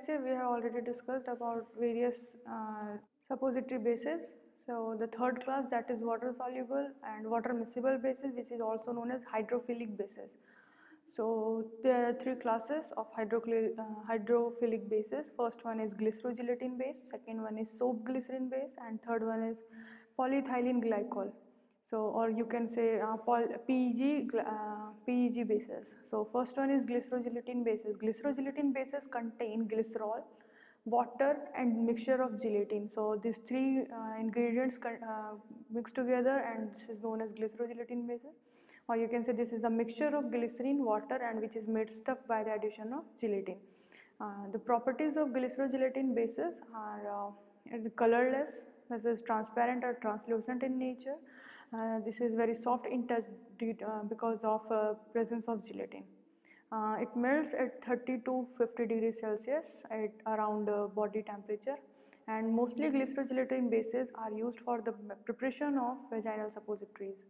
lecture we have already discussed about various uh, suppository bases. So the third class that is water soluble and water miscible bases which is also known as hydrophilic bases. So there are three classes of uh, hydrophilic bases. First one is glycerogelatin base, second one is soap glycerin base and third one is polyethylene glycol. So or you can say uh, PEG, uh, PEG bases. So first one is glycerogelatin bases. Glycerogelatin bases contain glycerol, water and mixture of gelatin. So these three uh, ingredients uh, mixed together and this is known as glycerogelatin bases or you can say this is a mixture of glycerin, water and which is made stuff by the addition of gelatin. Uh, the properties of glycerogelatin bases are uh, colorless, this is transparent or translucent in nature. Uh, this is very soft in touch uh, because of uh, presence of gelatin. Uh, it melts at 30 to 50 degrees Celsius at around body temperature and mostly glycerogelatin bases are used for the preparation of vaginal suppositories.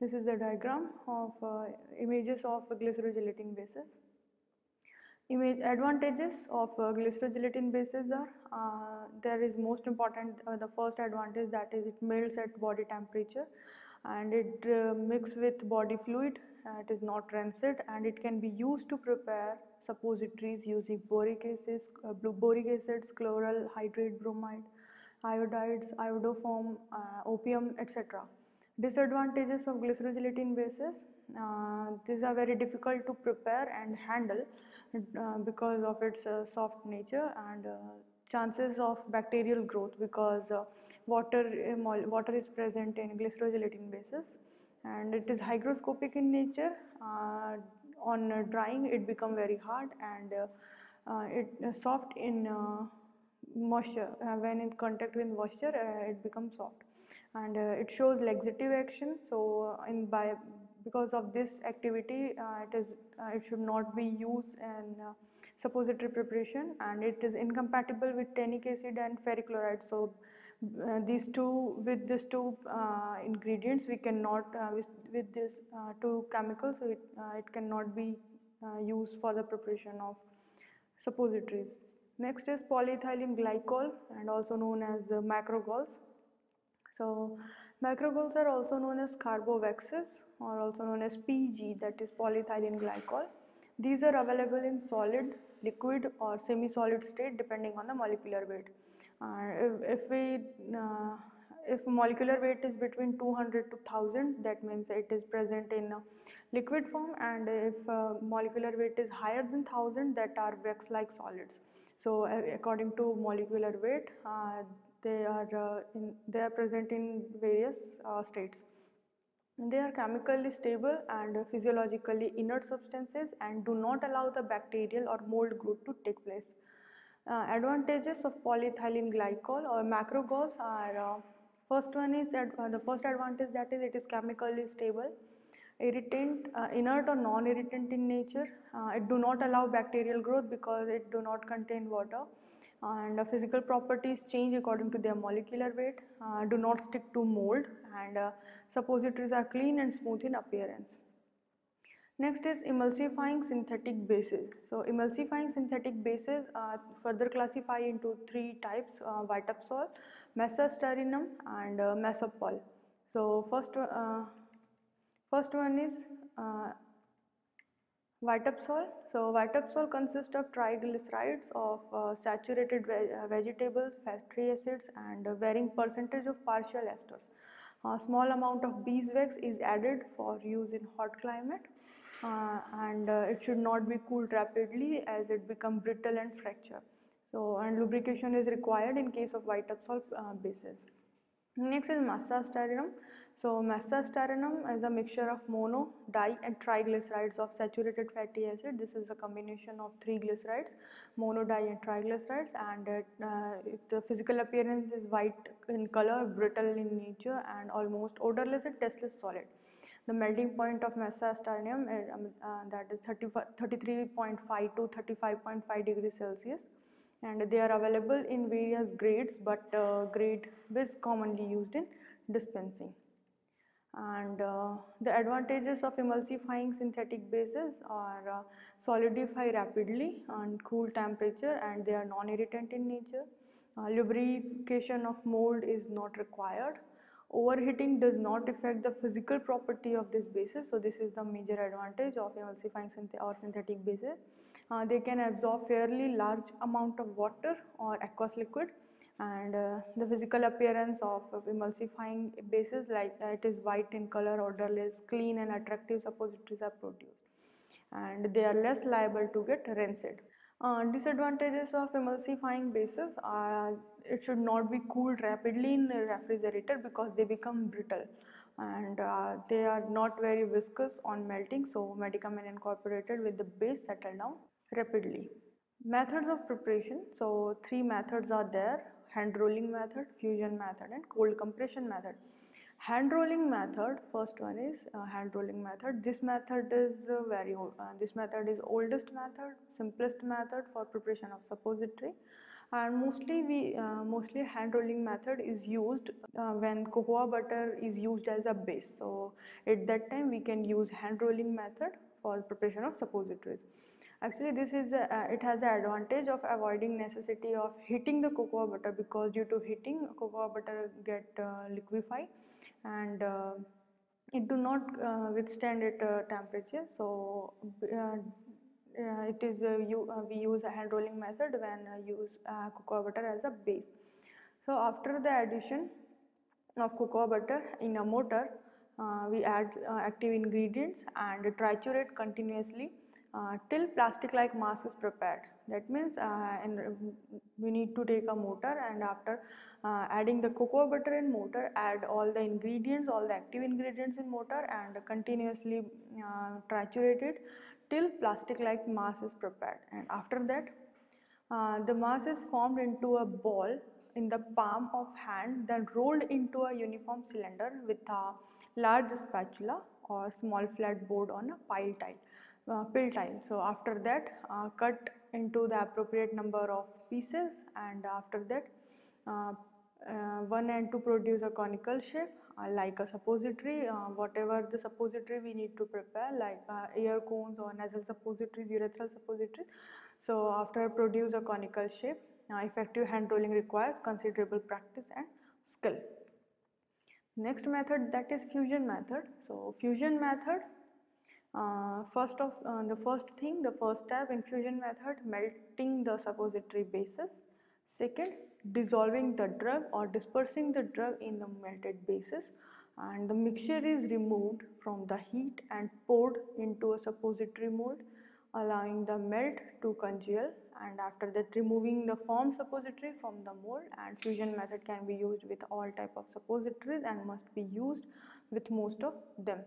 This is the diagram of uh, images of glycerogelatin bases. Image advantages of uh, glycerogelatin bases are uh, there is most important uh, the first advantage that is it melts at body temperature and it uh, mix with body fluid uh, it is not rancid and it can be used to prepare suppositories using boric acids, boric acids, chloral hydrate bromide, iodides, iodoform, opium etc. Disadvantages of glycerogelatin bases, uh, these are very difficult to prepare and handle uh, because of its uh, soft nature and uh, chances of bacterial growth because uh, water, uh, water is present in glycerogelatin bases and it is hygroscopic in nature. on drying it become very hard and it soft in moisture. When in contact with moisture it becomes soft and uh, it shows laxative action. So uh, in by because of this activity uh, it is it should not be used in suppository preparation and it is incompatible with tannic acid and ferric chloride so uh, these two with these two uh, ingredients we cannot uh, with, with these two chemicals so it, it cannot be used for the preparation of suppositories. Next is polyethylene glycol and also known as the macrogols so macrogols are also known as carbowaxes or also known as PG that is polyethylene glycol. These are available in solid, liquid or semi-solid state depending on the molecular weight. Uh, if, if, we uh, if molecular weight is between 200 to 1000 that means it is present in liquid form and if uh, molecular weight is higher than 1000 that are wax like solids. So according to molecular weight uh, they are uh, in, they are present in various uh, states. They are chemically stable and physiologically inert substances and do not allow the bacterial or mold growth to take place. Uh, advantages of polyethylene glycol or macrogols are uh, first one is that uh, the first advantage that is it is chemically stable irritant uh, inert or non-irritant in nature. It do not allow bacterial growth because it do not contain water and uh, physical properties change according to their molecular weight, uh, do not stick to mold and uh, suppositories are clean and smooth in appearance. Next is emulsifying synthetic bases. So emulsifying synthetic bases are further classified into three types, uh, Witepsol, mesasterinum and uh, Massupol. So first, uh, first one is uh, Witepsol. So Witepsol consists of triglycerides of uh, saturated uh, vegetable fatty acids and a varying percentage of partial esters. A small amount of beeswax is added for use in hot climate uh, and uh, it should not be cooled rapidly as it become brittle and fracture. So and lubrication is required in case of Witepsol uh, bases. Next is Massa Estarinum. So Massa Estarinum is a mixture of mono, di and triglycerides of saturated fatty acid. This is a combination of three glycerides, mono, di and triglycerides and uh, the physical appearance is white in color, brittle in nature and almost odorless and tasteless solid. The melting point of Massa Estarinum uh, um, uh, that is 33.5 to 35.5 degrees Celsius and they are available in various grades but uh, grade is commonly used in dispensing. And uh, the advantages of emulsifying synthetic bases are uh, solidify rapidly on cool temperature and they are non-irritant in nature. Uh, lubrication of mold is not required. Overheating does not affect the physical property of this bases. So this is the major advantage of emulsifying synth or synthetic bases. Uh, they can absorb fairly large amount of water or aqueous liquid and uh, the physical appearance of, emulsifying bases like uh, it is white in color, odorless, clean and attractive suppositories are produced and they are less liable to get rancid. Uh, disadvantages of emulsifying bases are it should not be cooled rapidly in refrigerator because they become brittle and uh, they are not very viscous on melting so medicament incorporated with the base settle down rapidly. Methods of preparation, so three methods are there hand rolling method, fusion method and cold compression method. Hand rolling method, first one is uh, hand rolling method. This method is uh, very old. Uh, this method is oldest method, simplest method for preparation of suppository and mostly we uh, mostly hand rolling method is used uh, when cocoa butter is used as a base so at that time we can use hand rolling method for preparation of suppositories. Actually this is a, it has the advantage of avoiding necessity of heating the cocoa butter because due to heating cocoa butter get uh, liquefy and uh, it do not uh, withstand it uh, temperature. So uh, it is you, we use a hand rolling method when use cocoa butter as a base. So after the addition of cocoa butter in a mortar we add active ingredients and triturate continuously uh, till plastic like mass is prepared. That means uh, and we need to take a mortar and after uh, adding the cocoa butter in mortar add all the ingredients all the active ingredients in mortar and continuously uh, triturate it till plastic like mass is prepared. And after that uh, the mass is formed into a ball in the palm of hand then rolled into a uniform cylinder with a large spatula or small flat board on a pile tile uh, pill tile. So after that uh, cut into the appropriate number of pieces and after that uh, uh one end to produce a conical shape uh, like a suppository uh, whatever the suppository we need to prepare like ear cones or nasal suppositories urethral suppositories so after produce a conical shape effective hand rolling requires considerable practice and skill. Next method that is fusion method. So fusion method uh, first of uh, the first thing the first step in fusion method melting the suppository bases. Second dissolving the drug or dispersing the drug in the melted bases. And the mixture is removed from the heat and poured into a suppository mold allowing the melt to congeal and after that removing the formed suppository from the mold and fusion method can be used with all type of suppositories and must be used with most of them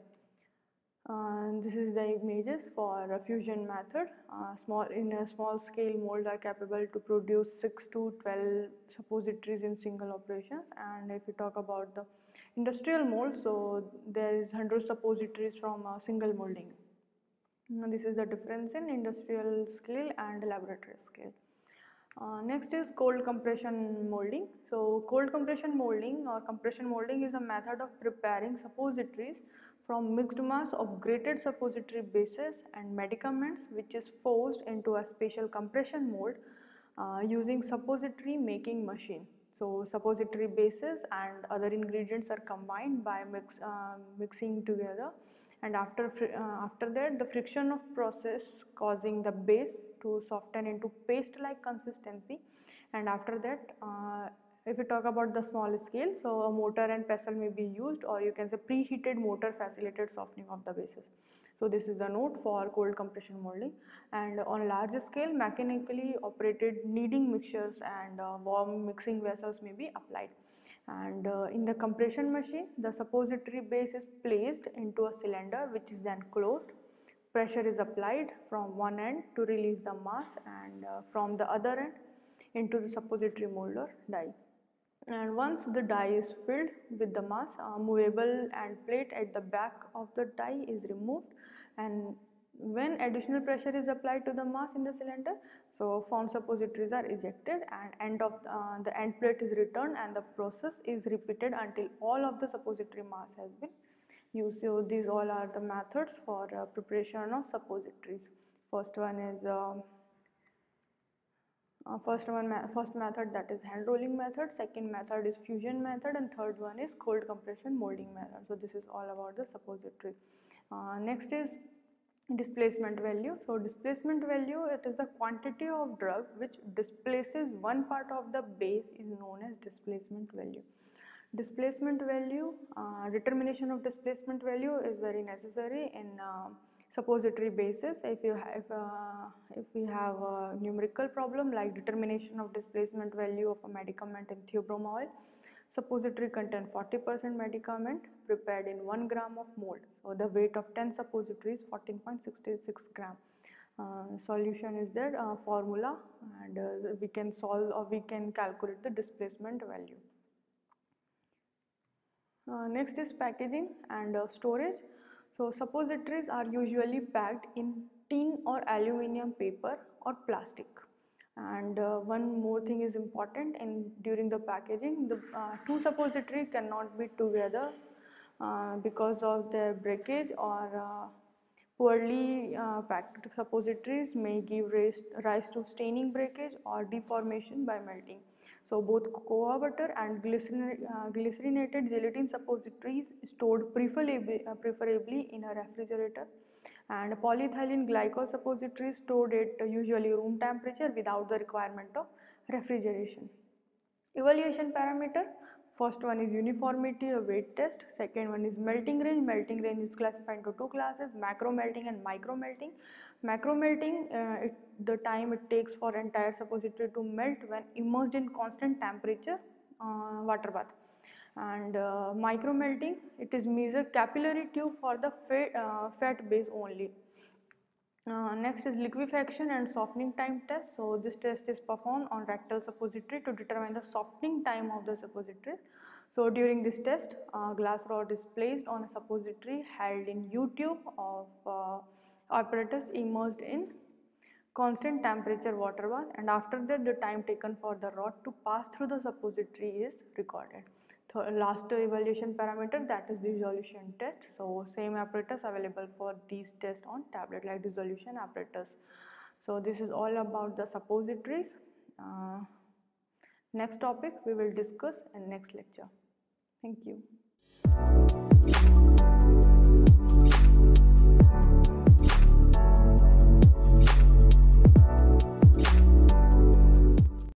and this is the images for a fusion method. Uh, small in a small scale mold are capable to produce 6 to 12 suppositories in single operations and if you talk about the industrial mold so there is 100 suppositories from a single molding. Now, this is the difference in industrial scale and laboratory scale. Uh, next is cold compression molding. So cold compression molding or compression molding is a method of preparing suppositories from mixed mass of grated suppository bases and medicaments which is forced into a special compression mold uh, using suppository making machine. So suppository bases and other ingredients are combined by mix, uh, mixing together and after, uh, after that the friction of process causing the base to soften into paste like consistency and after that uh, if we talk about the small scale, so a mortar and pestle may be used or you can say preheated mortar facilitated softening of the bases. So this is the note for cold compression molding and on larger scale mechanically operated kneading mixtures and uh, warm mixing vessels may be applied. And uh, in the compression machine the suppository base is placed into a cylinder which is then closed. Pressure is applied from one end to release the mass and uh, from the other end into the suppository mold or die and once the die is filled with the mass a movable and plate at the back of the die is removed and when additional pressure is applied to the mass in the cylinder so formed suppositories are ejected and end of uh, the end plate is returned and the process is repeated until all of the suppository mass has been used. So these all are the methods for uh, preparation of suppositories. First one is uh, uh, first one first method that is hand rolling method second method is fusion method and third one is cold compression molding method. So this is all about the suppository. Uh, next is displacement value. So displacement value it is the quantity of drug which displaces one part of the base is known as displacement value. Displacement value uh, determination of displacement value is very necessary in uh, suppository basis. If you have uh, if we have a numerical problem like determination of displacement value of a medicament in theobroma oil suppository contain 40% medicament prepared in 1 gram of mold. So the weight of 10 suppositories 14.66 gram. Uh, solution is there uh, formula and uh, we can solve or we can calculate the displacement value. Uh, next is packaging and uh, storage. So suppositories are usually packed in tin or aluminum paper or plastic and uh, one more thing is important in during the packaging the uh, two suppository cannot be together uh, because of their breakage or uh, poorly uh, packed suppositories may give rise, rise to staining breakage or deformation by melting. So both cocoa butter and glycerin, uh, glycerinated gelatin suppositories stored preferably, preferably in a refrigerator and polyethylene glycol suppository stored at usually room temperature without the requirement of refrigeration. Evaluation parameter first one is uniformity of weight test second one is melting range. Melting range is classified into two classes macro melting and micro melting. Macro melting uh, it, the time it takes for entire suppository to melt when immersed in constant temperature uh, water bath and uh, micro melting it is measure capillary tube for the fat, uh, fat base only. Uh, next is liquefaction and softening time test. So this test is performed on rectal suppository to determine the softening time of the suppository. So during this test uh, glass rod is placed on a suppository held in u tube of uh, apparatus immersed in constant temperature water bath and after that the time taken for the rod to pass through the suppository is recorded last evaluation parameter that is the resolution test. So same apparatus available for these tests on tablet like resolution apparatus. So this is all about the suppositories. Uh, next topic we will discuss in next lecture. Thank you.